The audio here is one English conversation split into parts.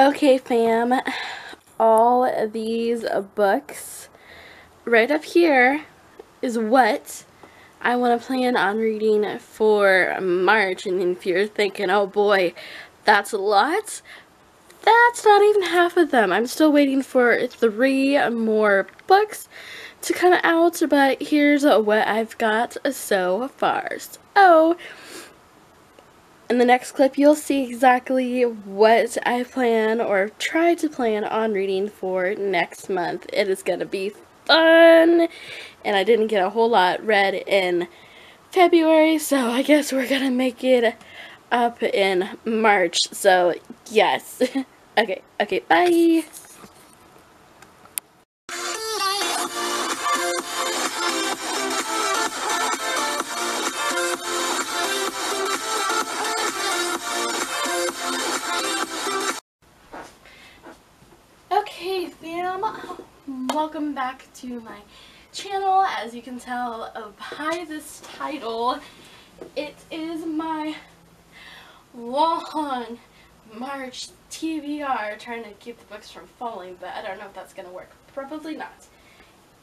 Okay, fam, all these books right up here is what I want to plan on reading for March. And if you're thinking, oh boy, that's a lot, that's not even half of them. I'm still waiting for three more books to come out, but here's what I've got so far. So, in the next clip, you'll see exactly what I plan or try to plan on reading for next month. It is going to be fun, and I didn't get a whole lot read in February, so I guess we're going to make it up in March. So, yes. okay, okay, bye. Welcome back to my channel. As you can tell by this title, it is my long March TBR trying to keep the books from falling, but I don't know if that's going to work. Probably not.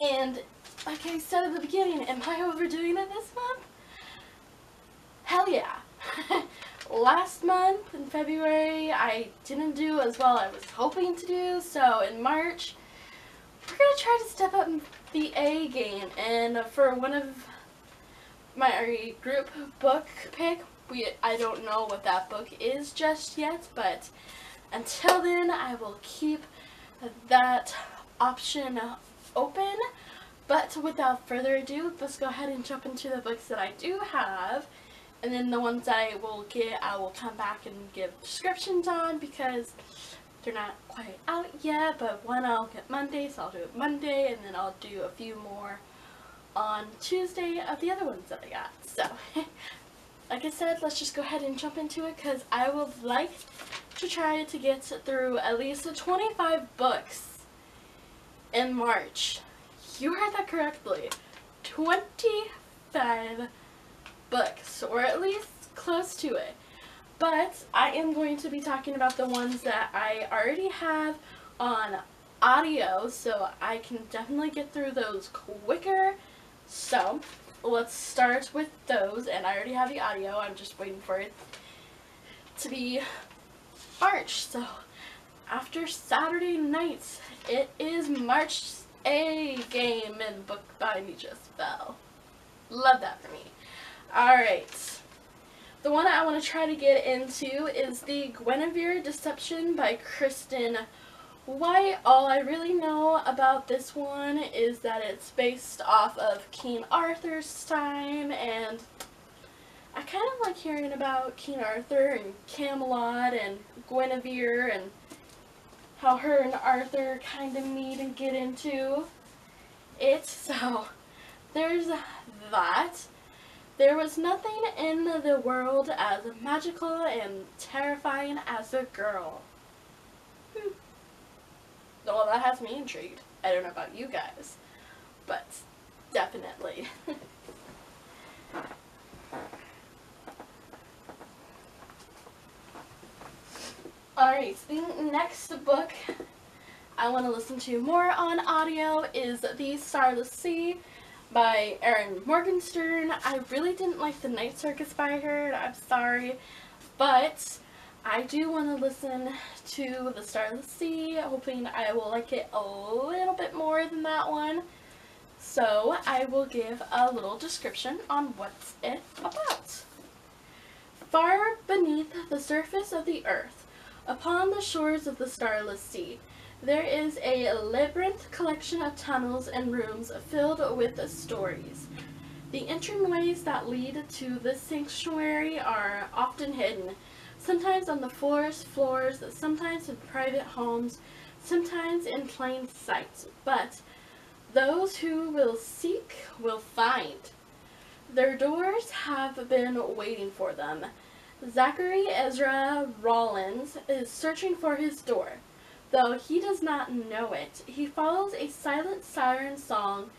And like I said at the beginning, am I overdoing it this month? Hell yeah. last month in February I didn't do as well as I was hoping to do so in March we're gonna try to step up the A game and for one of my group book pick we I don't know what that book is just yet but until then I will keep that option open. But without further ado let's go ahead and jump into the books that I do have. And then the ones I will get, I will come back and give descriptions on because they're not quite out yet. But one I'll get Monday, so I'll do it Monday. And then I'll do a few more on Tuesday of the other ones that I got. So, like I said, let's just go ahead and jump into it because I would like to try to get through at least 25 books in March. You heard that correctly. 25 books, or at least close to it. But I am going to be talking about the ones that I already have on audio, so I can definitely get through those quicker. So, let's start with those, and I already have the audio, I'm just waiting for it to be March. So, after Saturday nights, it is March A game in Book by Just Fell. Love that for me. Alright. The one I want to try to get into is the Guinevere Deception by Kiersten White. All I really know about this one is that it's based off of King Arthur's time and I kind of like hearing about King Arthur and Camelot and Guinevere and how her and Arthur kind of meet and get into it. So there's that. There was nothing in the world as magical and terrifying as a girl. Hmm. Well, that has me intrigued. I don't know about you guys, but definitely. Alright, the next book I want to listen to more on audio is The Starless Sea by Erin Morgenstern. I really didn't like The Night Circus by her, I'm sorry, but I do want to listen to The Starless Sea, hoping I will like it a little bit more than that one. So I will give a little description on what's it about. Far beneath the surface of the earth, upon the shores of the Starless Sea, there is a labyrinth collection of tunnels and rooms filled with stories. The entryways that lead to this sanctuary are often hidden, sometimes on the forest floors, sometimes in private homes, sometimes in plain sight, but those who will seek will find. Their doors have been waiting for them. Zachary Ezra Rawlins is searching for his door. Though he does not know it, he follows a silent siren song,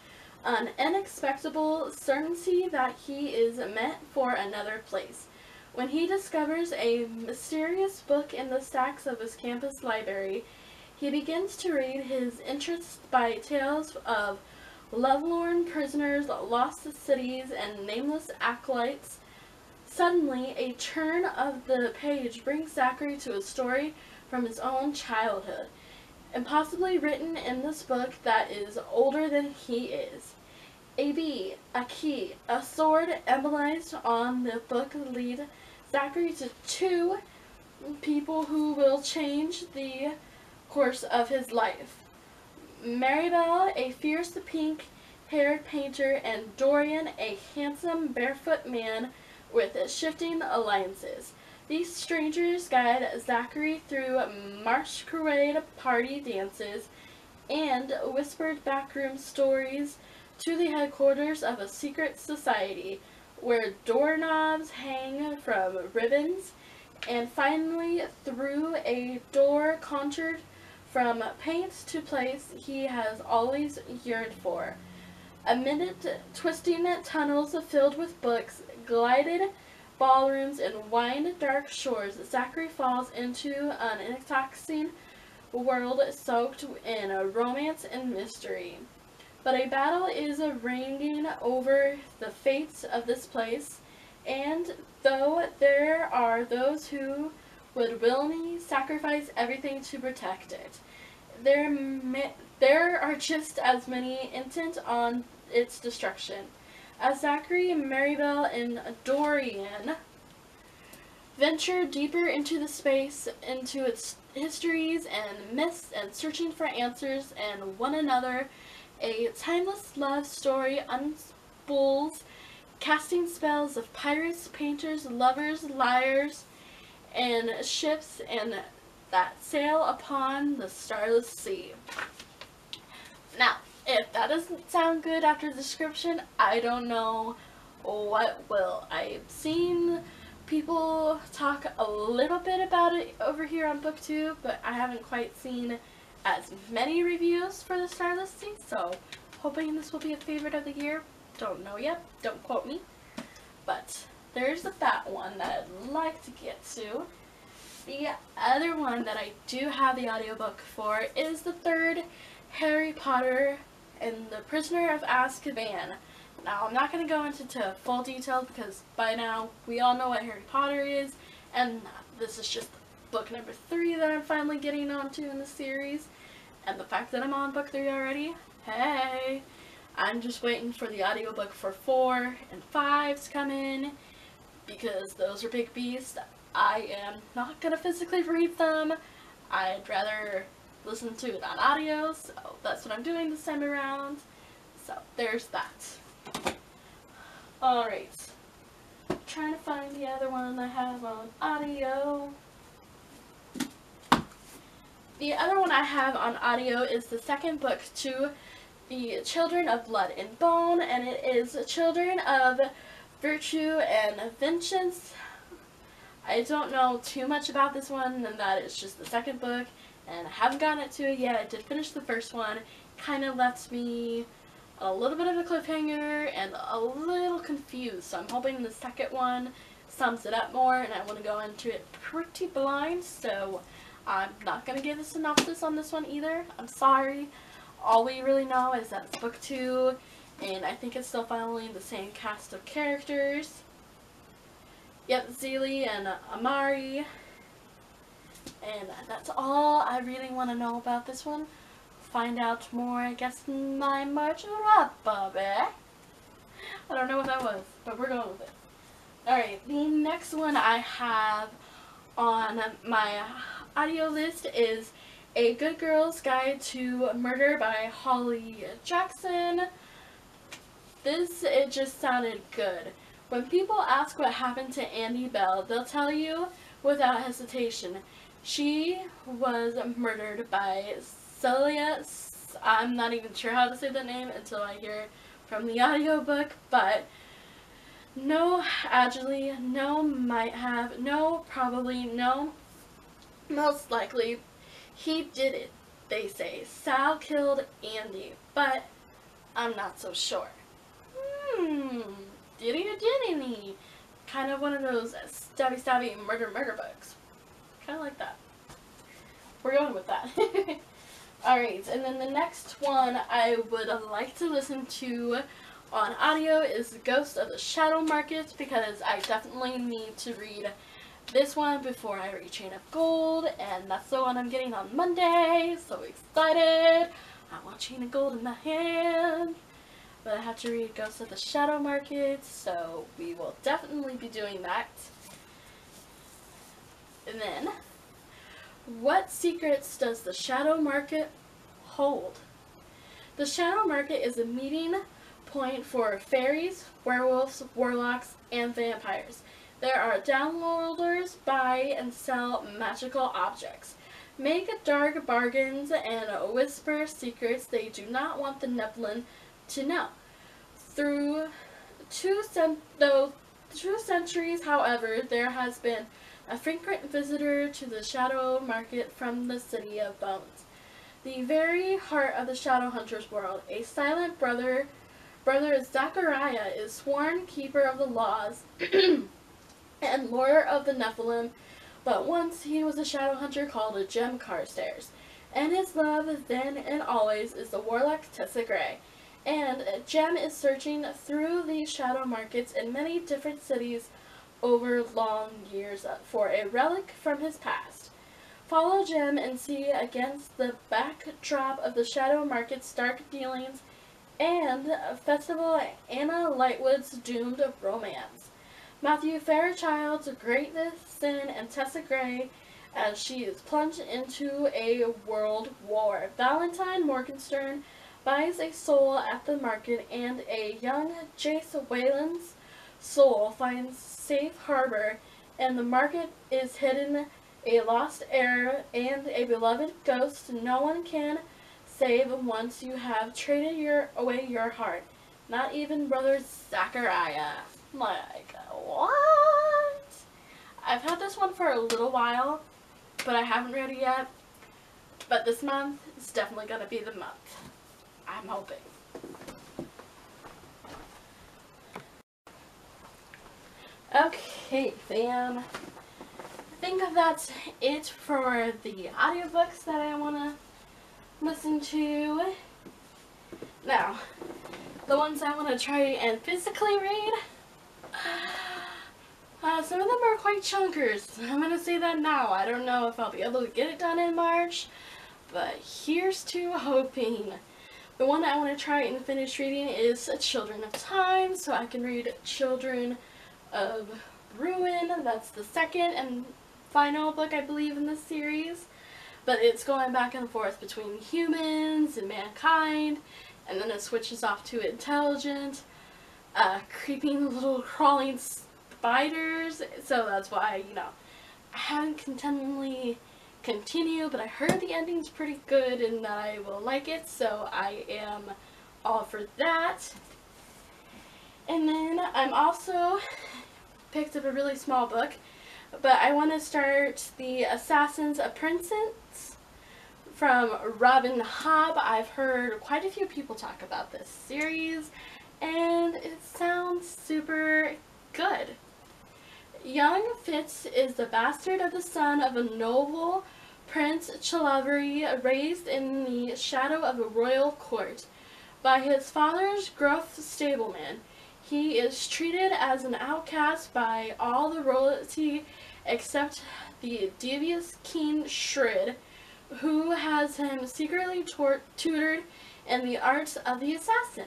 an unexpected certainty that he is meant for another place, When he discovers a mysterious book in the stacks of his campus library, he begins to read his interest by tales of lovelorn prisoners, lost cities, and nameless acolytes. Suddenly, a turn of the page brings Zachary to a story from his own childhood, and possibly written in this book that is older than he is. A bee, a key, a sword emblazoned on the book lead Zachary to two people who will change the course of his life. Maribel, a fierce pink-haired painter, and Dorian, a handsome barefoot man with shifting alliances. These strangers guide Zachary through masquerade party dances and whispered backroom stories to the headquarters of a secret society where doorknobs hang from ribbons and finally through a door conjured from paint to place he has always yearned for. A minute twisting tunnels filled with books, glided ballrooms, and wine-dark shores, Zachary falls into an intoxicating world soaked in romance and mystery. But a battle is raging over the fates of this place, and though there are those who would willingly sacrifice everything to protect it, there, there are just as many intent on its destruction. As Zachary, Maribel, and Dorian venture deeper into the space, into its histories and myths, and searching for answers and one another, a timeless love story unspools, casting spells of pirates, painters, lovers, liars, and ships, and that sail upon the starless sea. Now, if that doesn't sound good after the description, I don't know what will. I've seen people talk a little bit about it over here on booktube but I haven't quite seen as many reviews for the Starless Sea so hoping this will be a favorite of the year. Don't know yet. Don't quote me. But there's that one that I'd like to get to. The other one that I do have the audiobook for is the third Harry Potter and the Prisoner of Azkaban. Now, I'm not going to go into full detail because by now we all know what Harry Potter is, and this is just book number three that I'm finally getting onto in the series. And the fact that I'm on book three already, hey, I'm just waiting for the audiobook for four and five to come in because those are big beasts. I am not going to physically read them. I'd rather listen to it on audio, so that's what I'm doing this time around. So there's that. Alright. Trying to find the other one I have on audio. The other one I have on audio is the second book to the Children of Blood and Bone, and it is Children of Virtue and Vengeance. I don't know too much about this one, and that it's just the second book and I haven't gotten it to it yet. I did finish the first one. Kind of left me a little bit of a cliffhanger and a little confused. So I'm hoping the second one sums it up more and I want to go into it pretty blind. So I'm not going to give a synopsis on this one either. I'm sorry. All we really know is that it's book two and I think it's still following the same cast of characters. Yep, Zelie and Amari and that's all I really want to know about this one. Find out more, I guess, in my March Up, Bobby. I don't know what that was, but we're going with it. Alright, the next one I have on my audio list is A Good Girl's Guide to Murder by Holly Jackson. This, it just sounded good. When people ask what happened to Andie Bell, they'll tell you without hesitation. She was murdered by Celia. I'm not even sure how to say the name until I hear from the audiobook, but no, actually, no, might have, no, probably, no, most likely, he did it, they say. Sal killed Andie, but I'm not so sure. Hmm, did he or didn't he? kind of one of those stabby stabby murder murder books. Kind of like that. We're going with that. Alright, and then the next one I would like to listen to on audio is Ghost of the Shadow Market because I definitely need to read this one before I read Chain of Gold and that's the one I'm getting on Monday. So excited. I want Chain of Gold in my hand. But I have to read Ghost of the Shadow Market so we will definitely be doing that. And then, what secrets does the Shadow Market hold? The Shadow Market is a meeting point for fairies, werewolves, warlocks, and vampires. There are Downworlders buy and sell magical objects, make dark bargains, and whisper secrets they do not want the Nephilim to know. Through two, cent though, two centuries, however, there has been a frequent visitor to the Shadow Market from the City of Bones. The very heart of the Shadow Hunter's world, a silent brother brother Zachariah is sworn keeper of the laws and lord of the Nephilim, but once he was a shadow hunter called a Jem Carstairs, and his love then and always is the warlock Tessa Gray. And Jem is searching through these shadow markets in many different cities over long years for a relic from his past. Follow Jem and see against the backdrop of the shadow market's dark dealings and Festival Anna Lightwood's Doomed Romance. Matthew Fairchild's Greatness, Sin, and Tessa Gray as she is plunged into a world war. Valentine Morgenstern buys a soul at the market and a young Jace Wayland's soul finds safe harbor and the market is hidden a lost heir and a beloved ghost no one can save once you have traded your away your heart. Not even brother Zachariah. Like, what? I've had this one for a little while, but I haven't read it yet. But this month is definitely going to be the month. I'm hoping. Okay, fam. I think that's it for the audiobooks that I want to listen to. Now, the ones I want to try and physically read, uh, some of them are quite chunkers. I'm going to say that now. I don't know if I'll be able to get it done in March, but here's to hoping. The one I want to try and finish reading is Children of Time, so I can read Children of Ruin. That's the second and final book, I believe, in this series. But it's going back and forth between humans and mankind, and then it switches off to intelligent, uh, creeping little crawling spiders. So that's why, you know, I haven't continually continue, but I heard the ending's pretty good and that I will like it, so I am all for that. And then I'm also picked up a really small book, but I want to start the Assassin's Apprentice from Robin Hobb. I've heard quite a few people talk about this series, and it sounds super good. Young Fitz is the bastard of the son of a noble Prince Chivalry raised in the shadow of a royal court. By his father's gruff stableman, he is treated as an outcast by all the royalty except the devious King Shrewd, who has him secretly tutored in the arts of the assassin.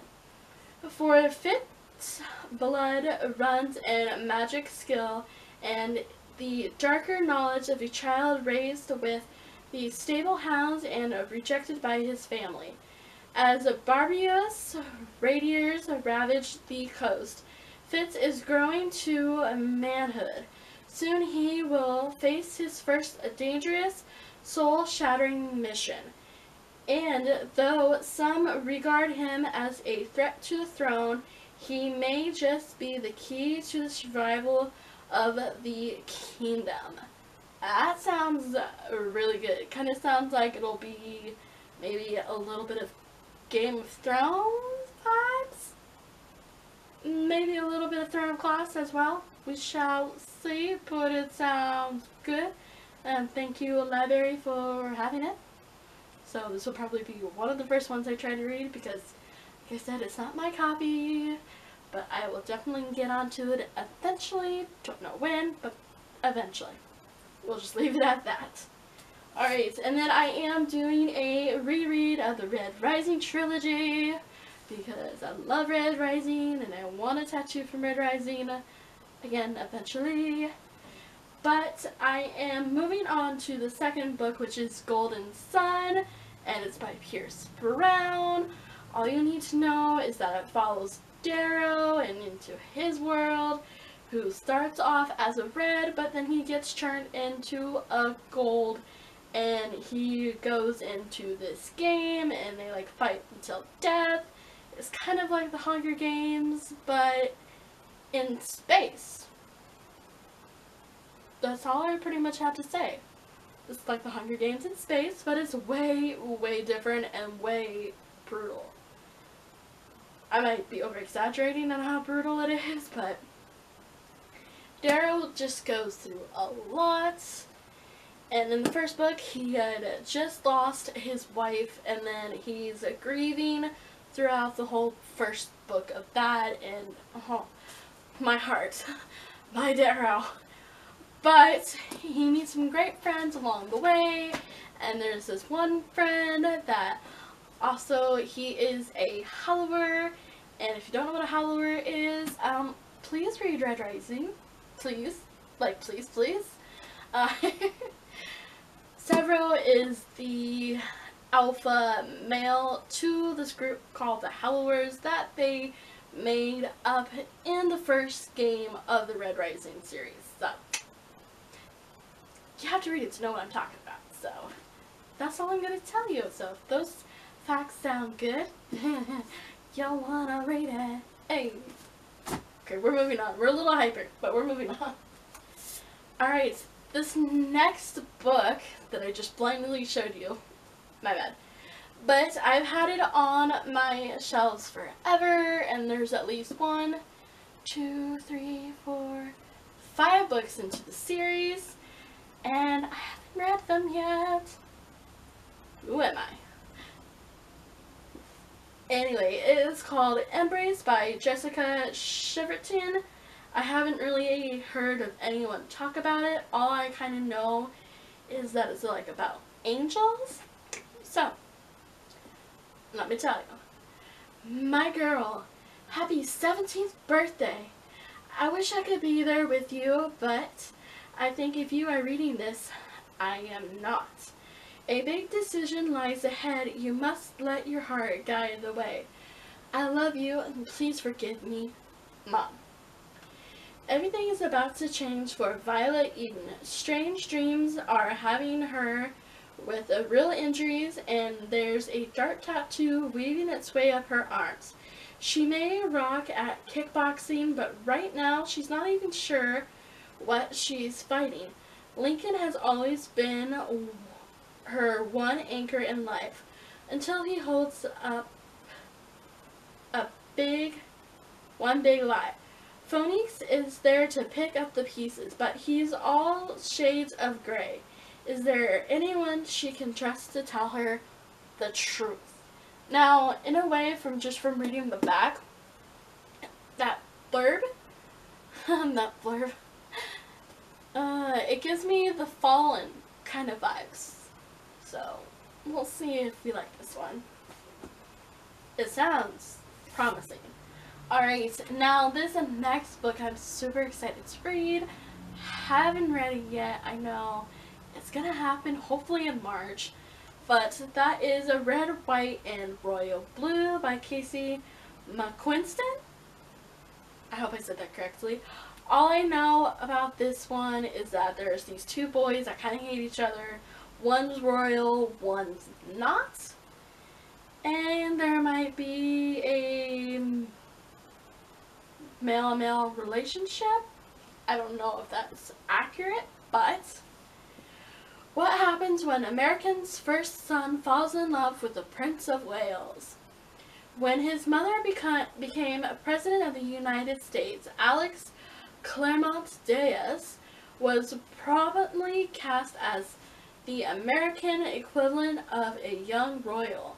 For Fitz, blood runs in magic skill and the darker knowledge of a child raised with the stable hounds and rejected by his family. As barbarous raiders ravage the coast, Fitz is growing to manhood. Soon he will face his first dangerous soul-shattering mission. And though some regard him as a threat to the throne, he may just be the key to the survival of the kingdom. That sounds really good. Kind of sounds like it'll be maybe a little bit of Game of Thrones vibes? Maybe a little bit of Throne of Glass as well. we shall see, but it sounds good. And thank you, library, for having it. So this will probably be one of the first ones I try to read because, like I said, it's not my copy. But I will definitely get onto it eventually. Don't know when, but eventually. We'll just leave it at that. Alright, and then I am doing a reread of the Red Rising trilogy because I love Red Rising and I want a tattoo from Red Rising again eventually. But I am moving on to the second book, which is Golden Son and it's by Pierce Brown. All you need to know is that it follows Darrow and into his world, who starts off as a red, but then he gets turned into a gold, and he goes into this game, and they like fight until death. It's kind of like the Hunger Games, but in space that's all I pretty much have to say. It's like the Hunger Games in space, but it's way, way different and way brutal. I might be over-exaggerating on how brutal it is, but Darrow just goes through a lot. And in the first book, he had just lost his wife, and then he's grieving throughout the whole first book of that, and oh, my heart, my Darrow. But he meets some great friends along the way, and there's this one friend that also he is a Howler, and if you don't know what a Howler is, um, please read Red Rising, please, like please, please. Uh, Sevro is the alpha male to this group called the Howlers that they made up in the first game of the Red Rising series. So, you have to read it to know what I'm talking about. So that's all I'm going to tell you. So if those facts sound good, y'all want to read it. Hey. Okay, we're moving on. We're a little hyper, but we're moving on. Alright, this next book that I just blindly showed you, my bad, but I've had it on my shelves forever, and there's at least one, two, three, four, five books into the series and I haven't read them yet. Who am I? Anyway, it is called Embrace by Jessica Shirvington. I haven't really heard of anyone talk about it. All I kind of know is that it's like about angels. So, let me tell you. My girl, happy 17th birthday. I wish I could be there with you, but I think if you are reading this, I am not. A big decision lies ahead. You must let your heart guide the way. I love you and please forgive me, Mom. Everything is about to change for Violet Eden. Strange dreams are having her with real injuries and there's a dark tattoo weaving its way up her arms. She may rock at kickboxing, but right now she's not even sure what she's fighting. Lincoln has always been her one anchor in life until he holds up a big, one big lie. Phoenix is there to pick up the pieces, but he's all shades of gray. Is there anyone she can trust to tell her the truth? Now, in a way, from just from reading the back, that blurb, that blurb, uh, it gives me the Fallen kind of vibes. So, we'll see if we like this one. It sounds promising. Alright, now this next book I'm super excited to read. Haven't read it yet, I know. It's gonna happen hopefully in March. But that is a Red, White, and Royal Blue by Casey McQuiston. I hope I said that correctly. All I know about this one is that there's these two boys that kind of hate each other. One's royal, one's not. And there might be a male-male relationship. I don't know if that's accurate, but what happens when American's first son falls in love with the Prince of Wales? When his mother became a president of the United States, Alex Claremont Diaz was probably cast as the American equivalent of a young royal.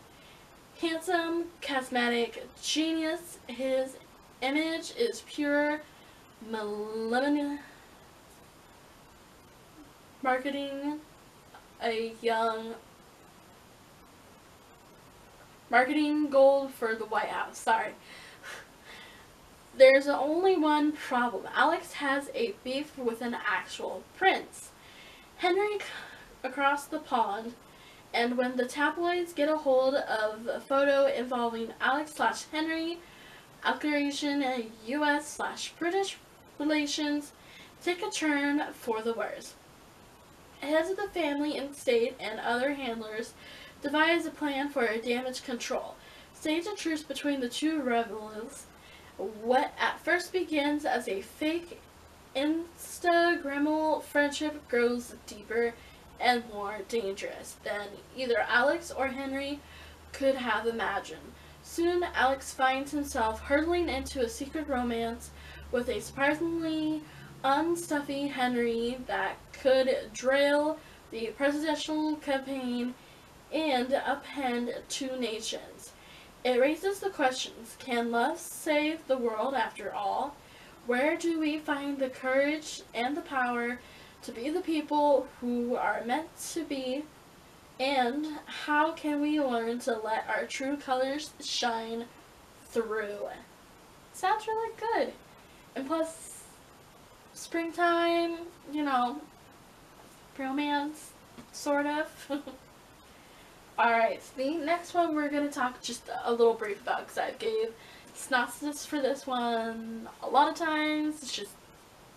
Handsome, charismatic genius, his image is pure millennial marketing a young marketing gold for the White House. Sorry. There's only one problem. Alex has a beef with an actual prince. Henry across the pond and when the tabloids get a hold of a photo involving Alex slash Henry, alteration in uh, U.S. slash British relations take a turn for the worse. Heads of the family and state and other handlers devise a plan for damage control. Stage a truce between the two rebels. What at first begins as a fake Instagrammal friendship grows deeper and more dangerous than either Alex or Henry could have imagined. Soon, Alex finds himself hurtling into a secret romance with a surprisingly unstuffy Henry that could derail the presidential campaign and upend two nations. It raises the questions, can love save the world after all? Where do we find the courage and the power to be the people who are meant to be, and how can we learn to let our true colors shine through? Sounds really good. And plus, springtime, you know, romance, sort of. Alright, so the next one we're going to talk just a little brief about because I've gave synopsis for this one a lot of times. It's just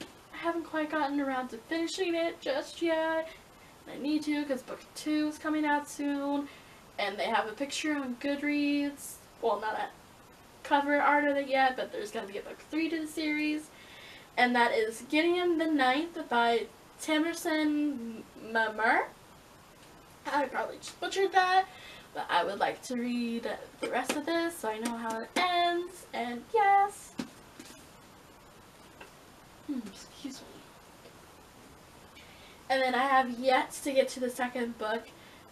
I haven't quite gotten around to finishing it just yet. I need to because book two is coming out soon. And they have a picture on Goodreads. Well, not a cover art of it yet, but there's going to be a book three to the series. And that is Gideon the Ninth by Tamerson Mamer. I probably just butchered that, but I would like to read the rest of this so I know how it ends. And yes. Hmm, excuse me. And then I have yet to get to the second book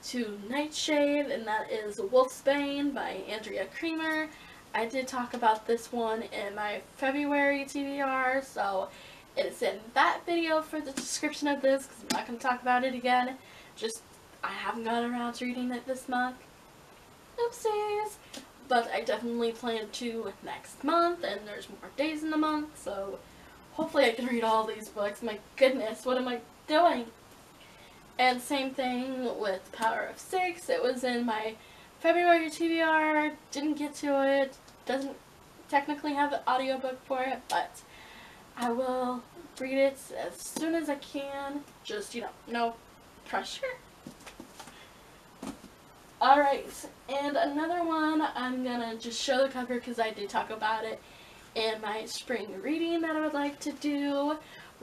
to Nightshade, and that is Wolfsbane by Andrea Cremer. I did talk about this one in my February TBR, so it's in that video for the description of this, because I'm not going to talk about it again. Just, I haven't gotten around to reading it this month. Oopsies! But I definitely plan to next month, and there's more days in the month, so Hopefully I can read all these books. My goodness, what am I doing? And same thing with Power of Six. It was in my February TBR. Didn't get to it. Doesn't technically have an audiobook for it, but I will read it as soon as I can. Just, you know, no pressure. Alright, and another one, I'm gonna just show the cover because I did talk about it in my spring reading that I would like to do,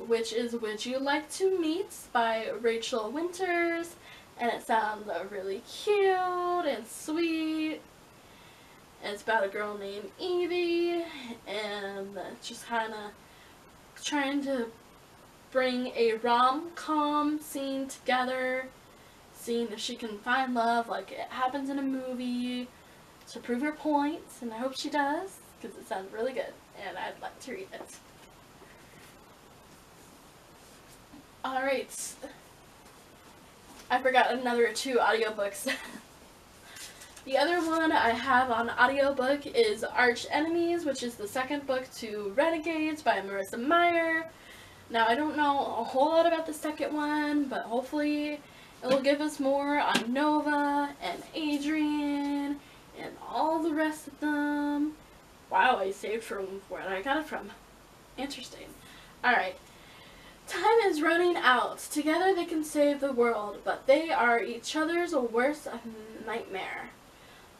which is Would You Like to Meet by Rachel Winters. And it sounds really cute and sweet. It's about a girl named Evie, and just kind of trying to bring a rom-com scene together, seeing if she can find love like it happens in a movie, to prove her points, and I hope she does because it sounds really good and I'd like to read it. Alright. I forgot another two audiobooks. the other one I have on audiobook is Arch Enemies, which is the second book to Renegades by Marissa Meyer. Now, I don't know a whole lot about the second one, but hopefully it will give us more on Nova and Adrian and all the rest of them. Wow, I saved from where I got it from. Interesting. Alright. Time is running out. Together they can save the world, but they are each other's worst nightmare.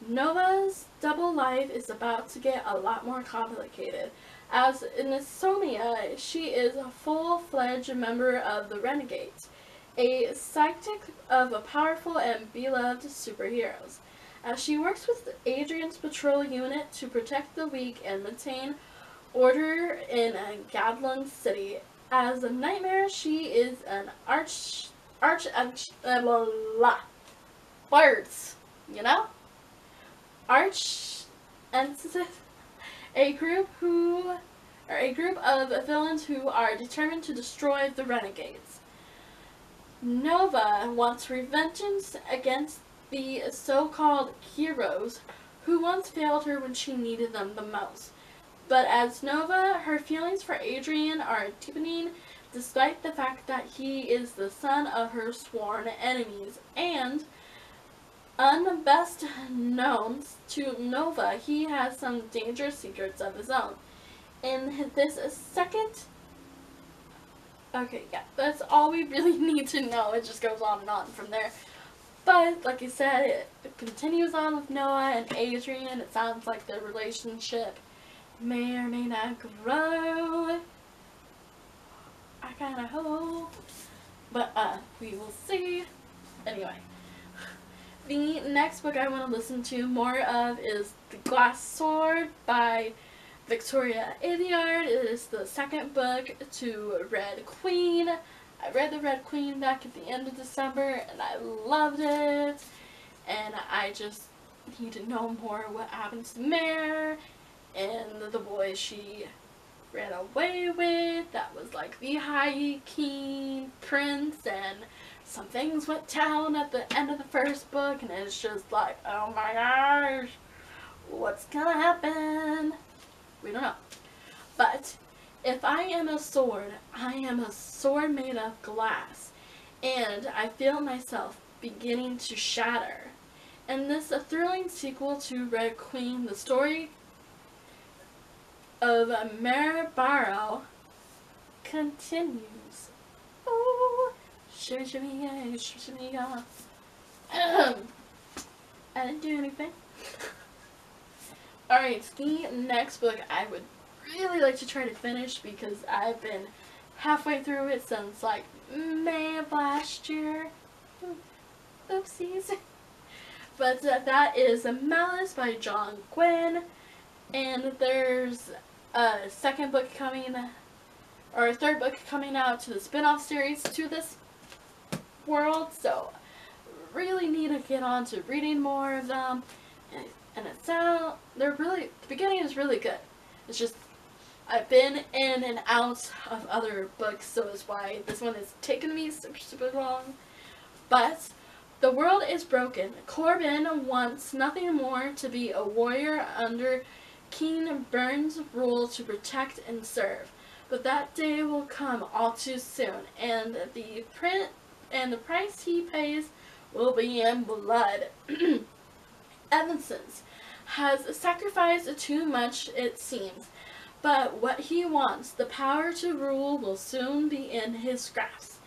Nova's double life is about to get a lot more complicated. As Insomnia, she is a full-fledged member of the Renegades, a psychic of a powerful and beloved superheroes as she works with Adrian's patrol unit to protect the weak and maintain order in Gatlon City. As a nightmare, she is an arch arch arch blah, blah, words, you know? Arch and a group who are a group of villains who are determined to destroy the renegades. Nova wants revenge against the so-called heroes who once failed her when she needed them the most. But as Nova, her feelings for Adrian are deepening despite the fact that he is the son of her sworn enemies and unbest known to Nova, he has some dangerous secrets of his own. In this second Okay, yeah, that's all we really need to know. It just goes on and on from there. But, like I said, it, it continues on with Noah and Adrian. It sounds like their relationship may or may not grow. I kinda hope. But, uh, we will see. Anyway. The next book I want to listen to more of is The Glass Sword by Victoria Aveyard. It is the second book to Red Queen. I read the Red Queen back at the end of December and I loved it. And I just need to know more what happens to Mare and the boy she ran away with. That was like the High King Prince and some things went down at the end of the first book and it's just like, oh my gosh, what's gonna happen? We don't know. But if I am a sword, I am a sword made of glass, and I feel myself beginning to shatter. And this a thrilling sequel to Red Queen, the story of Mare Barrow continues. Oh, shimmy, shimmy, I didn't do anything. Alright, the next book I would really like to try to finish because I've been halfway through it since like May of last year. Oopsies. But uh, that is Malice by John Gwynne. And there's a second book coming, or a third book coming out to the spin-off series to this world. So really need to get on to reading more of them. And and it they're really the beginning is really good. It's just I've been in and out of other books, so that's why this one is taking me super super long. But the world is broken. Corban wants nothing more to be a warrior under King Burns rule to protect and serve. But that day will come all too soon, and the print and the price he pays will be in blood. Evanson's has sacrificed too much, it seems. But what he wants, the power to rule, will soon be in his grasp.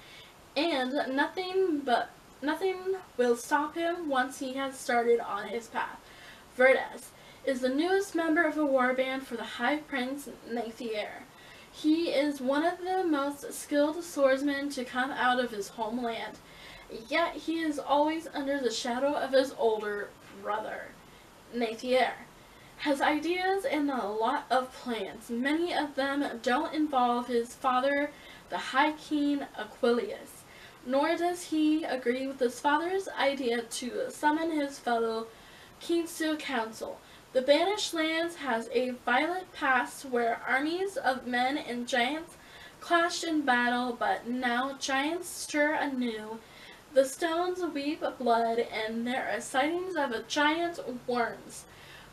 And nothing but nothing will stop him once he has started on his path. Verdes is the newest member of a warband for the High Prince Nathier. He is one of the most skilled swordsmen to come out of his homeland, yet he is always under the shadow of his older brother. Nathier has ideas and a lot of plans. Many of them don't involve his father, the High King Aquilius, nor does he agree with his father's idea to summon his fellow kings to council. The Banished Lands has a violent past where armies of men and giants clashed in battle, but now giants stir anew the stones weep blood, and there are sightings of a giant worms.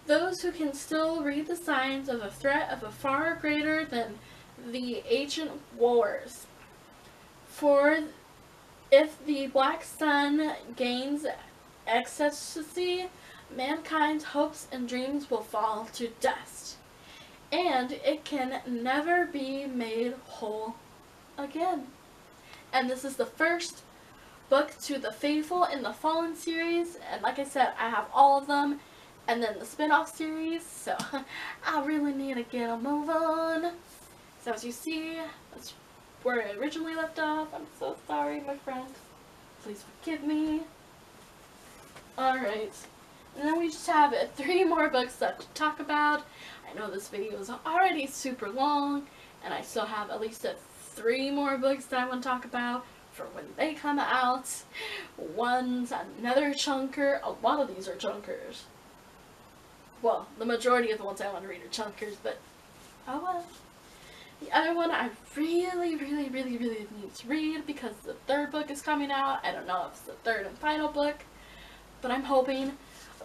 Those who can still read the signs of a threat of a far greater than the ancient wars. For if the black sun gains ecstasy, mankind's hopes and dreams will fall to dust, and it can never be made whole again. And this is the first book to the Faithful in the Fallen series, and like I said, I have all of them, and then the spin-off series, so I really need to get a move on. So as you see, that's where I originally left off. I'm so sorry, my friend. Please forgive me. Alright. And then we just have three more books left to talk about. I know this video is already super long, and I still have at least three more books that I want to talk about for when they come out. One's another chunker. A lot of these are chunkers. Well, the majority of the ones I want to read are chunkers, but oh well. The other one I really, really, really, really need to read because the third book is coming out. I don't know if it's the third and final book, but I'm hoping.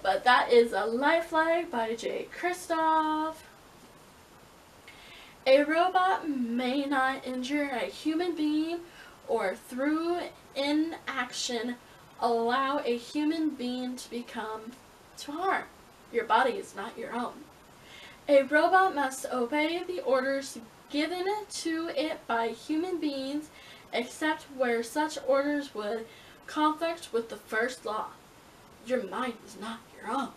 But that is A Lifelike by Jay Kristoff. A robot may not injure a human being or through inaction allow a human being to become to harm. Your body is not your own. A robot must obey the orders given to it by human beings except where such orders would conflict with the first law. Your mind is not own.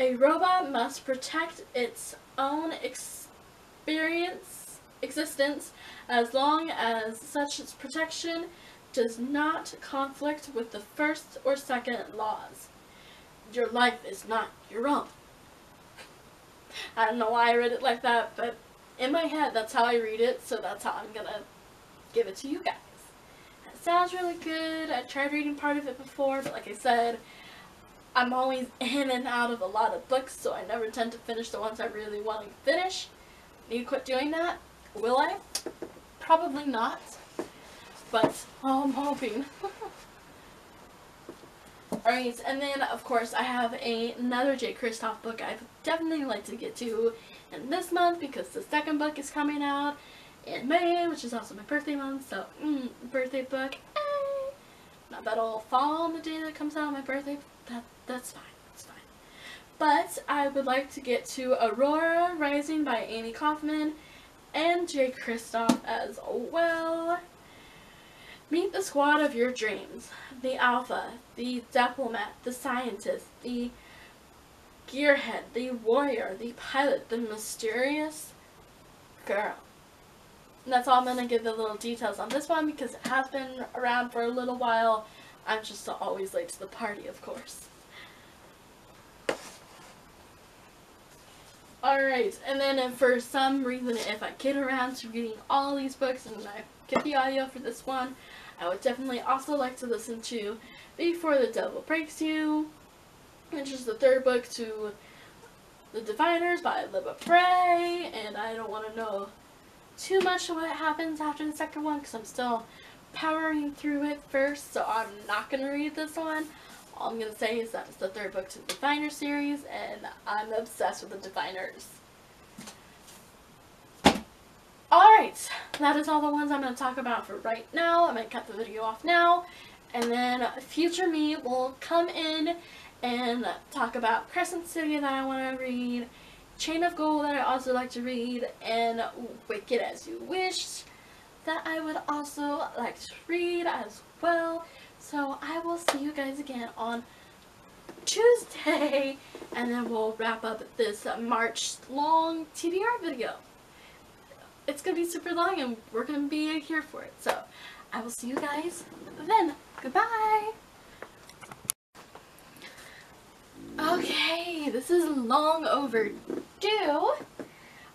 A robot must protect its own experience, existence as long as such protection does not conflict with the first or second laws. Your life is not your own. I don't know why I read it like that, but in my head, that's how I read it, so that's how I'm gonna give it to you guys. It sounds really good. I tried reading part of it before, but like I said, I'm always in and out of a lot of books, so I never tend to finish the ones I really want to finish. Need to quit doing that? Will I? Probably not. But, oh, I'm hoping. Alright, and then, of course, I have a, another Jay Kristoff book I'd definitely like to get to in this month because the second book is coming out in May, which is also my birthday month, so, mm, birthday book, eh. Not that it'll fall on the day that comes out on my birthday, that's fine, that's fine. But I would like to get to Aurora Rising by Amie Kaufman and Jay Kristoff as well. Meet the squad of your dreams. The Alpha, the Diplomat, the Scientist, the Gearhead, the Warrior, the Pilot, the Mysterious Girl. And that's all I'm going to give the little details on this one because it has been around for a little while. I'm just always late to the party, of course. Alright, and then for some reason, if I get around to reading all these books and I get the audio for this one, I would definitely also like to listen to Before the Devil Breaks You, which is the third book to The Diviners by Libba Bray, and I don't want to know too much of what happens after the second one because I'm still powering through it first, so I'm not going to read this one. All I'm going to say is that it's the third book to the Diviner series, and I'm obsessed with the Diviners. Alright, that is all the ones I'm going to talk about for right now. I'm going to cut the video off now, and then future me will come in and talk about Crescent City that I want to read, Chain of Gold that I also like to read, and Wicked As You Wished that I would also like to read as well. So I will see you guys again on Tuesday and then we'll wrap up this March long TBR video. It's going to be super long and we're going to be here for it. So I will see you guys then. Goodbye. Okay, this is long overdue,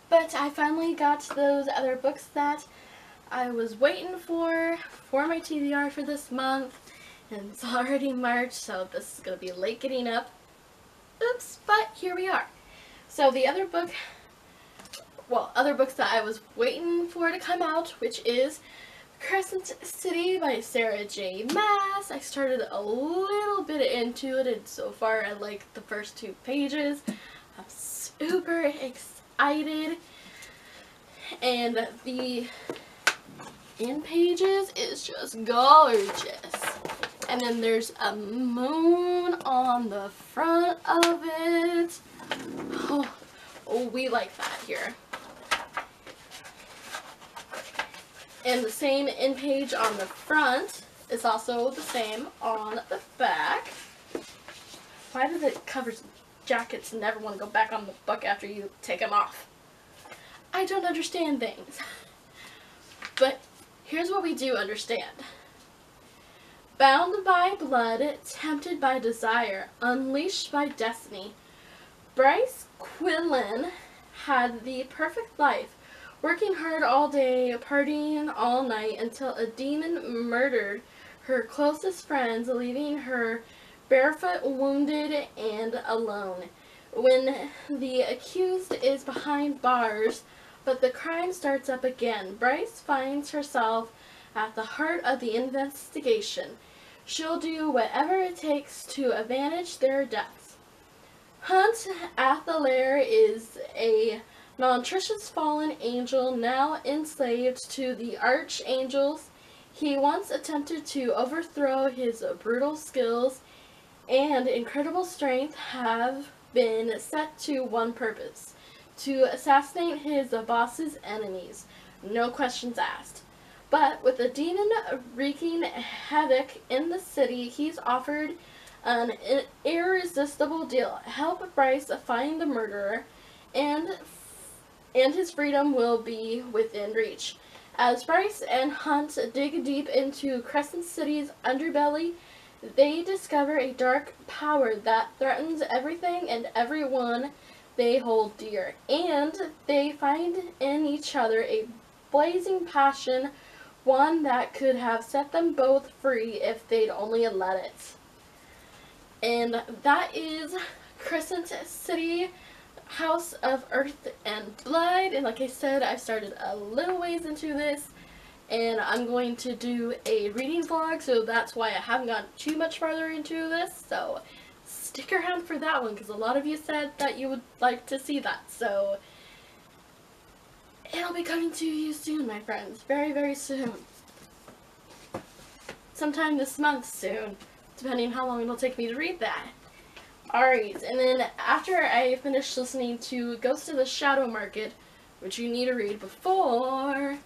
but I finally got those other books that I was waiting for for my TBR for this month and it's already March so this is going to be late getting up. Oops, but here we are. So the other book, well other books that I was waiting for to come out which is Crescent City by Sarah J Maas. I started a little bit into it and so far I like the first two pages. I'm super excited and the in pages is just gorgeous. And then there's a moon on the front of it. Oh, oh we like that here. And the same in page on the front is also the same on the back. Why do the covers jackets never want to go back on the book after you take them off? I don't understand things. But here's what we do understand. Bound by blood, tempted by desire, unleashed by destiny, Bryce Quinlan had the perfect life, working hard all day, partying all night until a demon murdered her closest friends, leaving her barefoot, wounded, and alone. When the accused is behind bars, but the crime starts up again, Bryce finds herself at the heart of the investigation. She'll do whatever it takes to avenge their deaths. Hunt Athalar is a non-tricious fallen angel now enslaved to the archangels. He once attempted to overthrow his brutal skills and incredible strength have been set to one purpose, to assassinate his boss's enemies. No questions asked. But with the demon wreaking havoc in the city, he's offered an irresistible deal. Help Bryce find the murderer, and and his freedom will be within reach. As Bryce and Hunt dig deep into Crescent City's underbelly, they discover a dark power that threatens everything and everyone they hold dear. And they find in each other a blazing passion one that could have set them both free if they'd only let it. And that is Crescent City House of Earth and Blood. And like I said, I started a little ways into this. And I'm going to do a reading vlog, so that's why I haven't gone too much farther into this. So stick around for that one, because a lot of you said that you would like to see that. So It'll be coming to you soon, my friends. Very, very soon. Sometime this month soon, depending how long it'll take me to read that. Alright, and then after I finish listening to Ghost of the Shadow Market, which you need to read before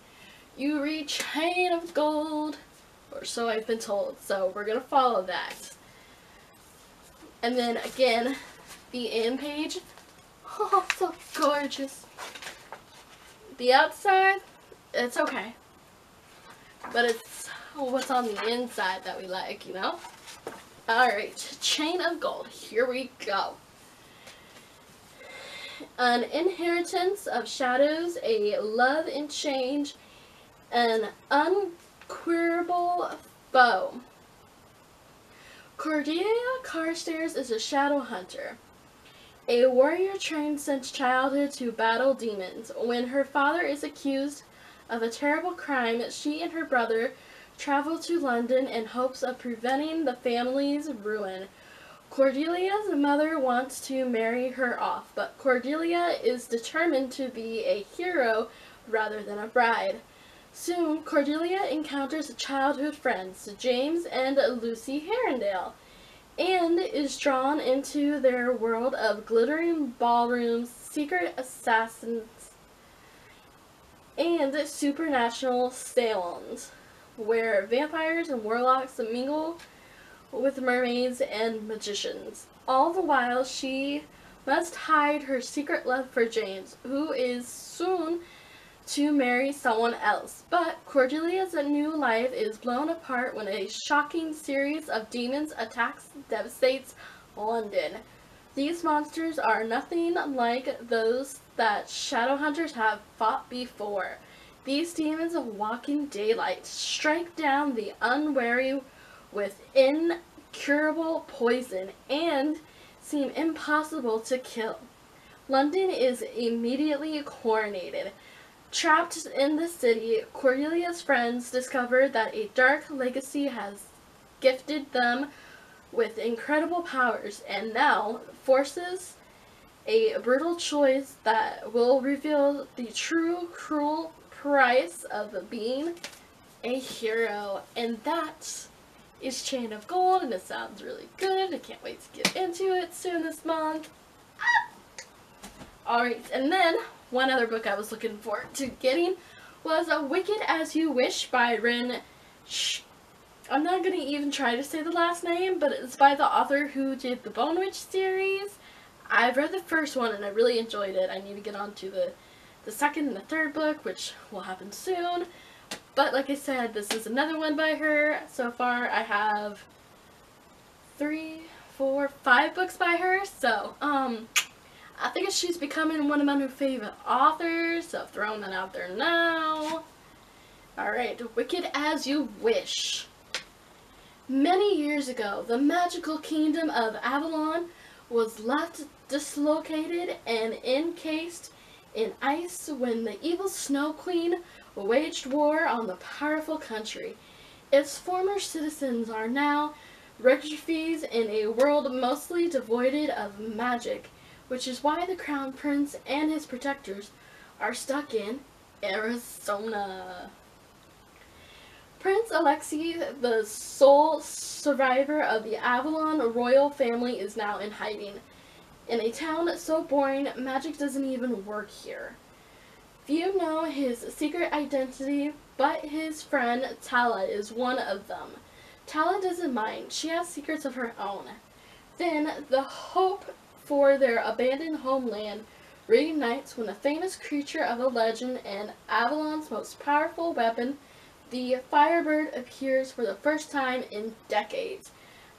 you read Chain of Gold, or so I've been told, so we're to follow that. And then again, the end page, oh, so gorgeous. The outside, it's okay. But it's what's on the inside that we like, you know? Alright, Chain of Gold. Here we go. An inheritance of shadows, a love in change, an unqueerable foe. Cordelia Carstairs is a shadow hunter. A warrior trained since childhood to battle demons. When her father is accused of a terrible crime, she and her brother travel to London in hopes of preventing the family's ruin. Cordelia's mother wants to marry her off, but Cordelia is determined to be a hero rather than a bride. Soon, Cordelia encounters childhood friends, James and Lucy Herondale and is drawn into their world of glittering ballrooms, secret assassins, and supernatural salons, where vampires and warlocks mingle with mermaids and magicians. All the while, she must hide her secret love for James, who is soon to marry someone else. But Cordelia's new life is blown apart when a shocking series of demons attacks devastates London. These monsters are nothing like those that Shadowhunters have fought before. These demons of walking daylight strike down the unwary with incurable poison and seem impossible to kill. London is immediately coronated. Trapped in the city, Cordelia's friends discover that a dark legacy has gifted them with incredible powers and now forces a brutal choice that will reveal the true cruel price of being a hero. And that is Chain of Gold and it sounds really good. I can't wait to get into it soon this month. Alright, and then one other book I was looking forward to getting was A Wicked As You Wish by Ren Sh I'm not going to even try to say the last name, but it's by the author who did the Bone Witch series. I've read the first one and I really enjoyed it. I need to get on to the, the second and the third book, which will happen soon. But like I said, this is another one by her. So far I have three, four, five books by her. So, um, I think she's becoming one of my new favorite authors. So throwing that out there now. Alright, Wicked As You Wish. Many years ago, the magical kingdom of Avalon was left dislocated and encased in ice when the evil Snow Queen waged war on the powerful country. Its former citizens are now refugees in a world mostly devoid of magic, which is why the Crown Prince and his protectors are stuck in Arizona. Prince Alexei, the sole survivor of the Avalon royal family, is now in hiding. In a town so boring, magic doesn't even work here. Few know his secret identity, but his friend Tala is one of them. Tala doesn't mind. She has secrets of her own. Then, the hope for their abandoned homeland reunites when a famous creature of a legend and Avalon's most powerful weapon the Firebird appears for the first time in decades.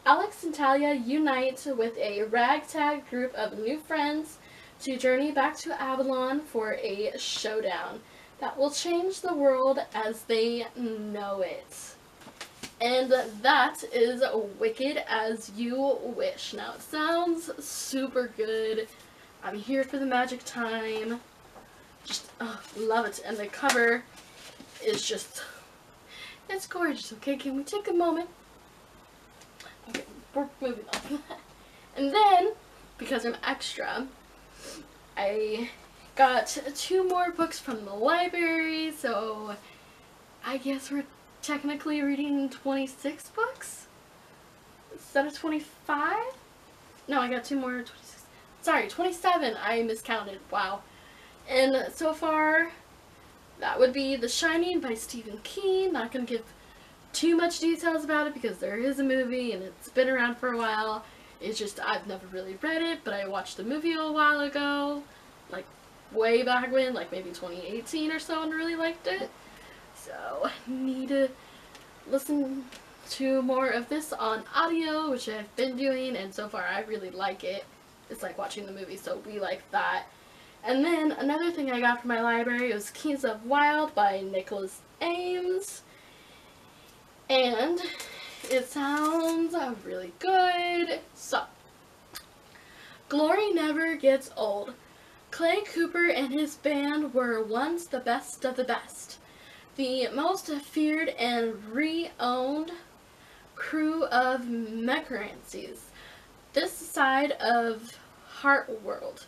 Alex and Talia unite with a ragtag group of new friends to journey back to Avalon for a showdown that will change the world as they know it. And that is Wicked As You Wish. Now, it sounds super good. I'm here for the magic time. Just, oh, love it. And the cover is just it's gorgeous, okay? Can we take a moment? Okay, we're moving on. and then, because I'm extra, I got two more books from the library, so I guess we're technically reading 26 books? Instead of 25? No, I got two more, 26. Sorry, 27. I miscounted. Wow. And so far, that would be The Shining by Stephen King. Not going to give too much details about it because there is a movie and it's been around for a while. It's just, I've never really read it, but I watched the movie a while ago. Like, way back when, like maybe 2018 or so, and really liked it. So, I need to listen to more of this on audio, which I've been doing, and so far I really like it. It's like watching the movie, so we like that. And then another thing I got from my library was Kings of Wyld by Nicholas Eames. And it sounds really good. So, Glory never gets old. Clay Cooper and his band were once the best of the best. The most feared and re-owned crew of Mechancies. This side of Heartwyld.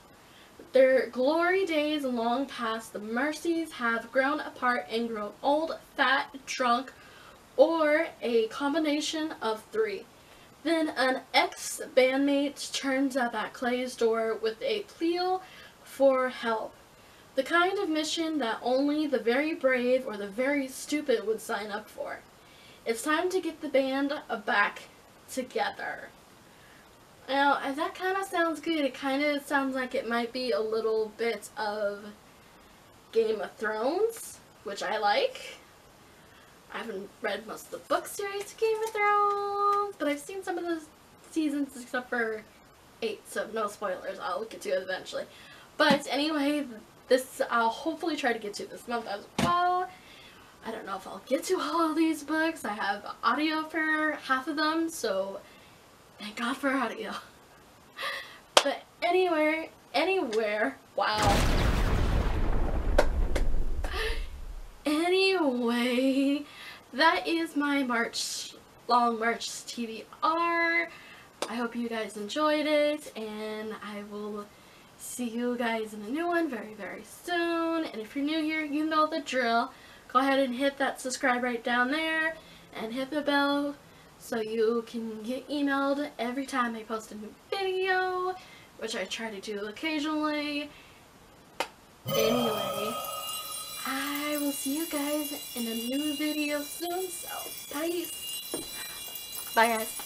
Their glory days long past, the Mercies have grown apart and grown old, fat, drunk, or a combination of three. Then an ex-bandmate turns up at Clay's door with a plea for help. The kind of mission that only the very brave or the very stupid would sign up for. It's time to get the band back together. Now, uh, that kind of sounds good. It kind of sounds like it might be a little bit of Game of Thrones, which I like. I haven't read most of the book series to Game of Thrones, but I've seen some of the seasons except for 8, so no spoilers. I'll get to it eventually. But anyway, this I'll hopefully try to get to this month as well. I don't know if I'll get to all of these books. I have audio for half of them, so Thank God for audio. But anywhere, anywhere, wow. Anyway, that is my March, Long March TBR. I hope you guys enjoyed it, and I will see you guys in a new one very, very soon. And if you're new here, you know the drill. Go ahead and hit that subscribe right down there, and hit the bell so you can get emailed every time I post a new video, which I try to do occasionally. Anyway, I will see you guys in a new video soon, so bye! Bye guys!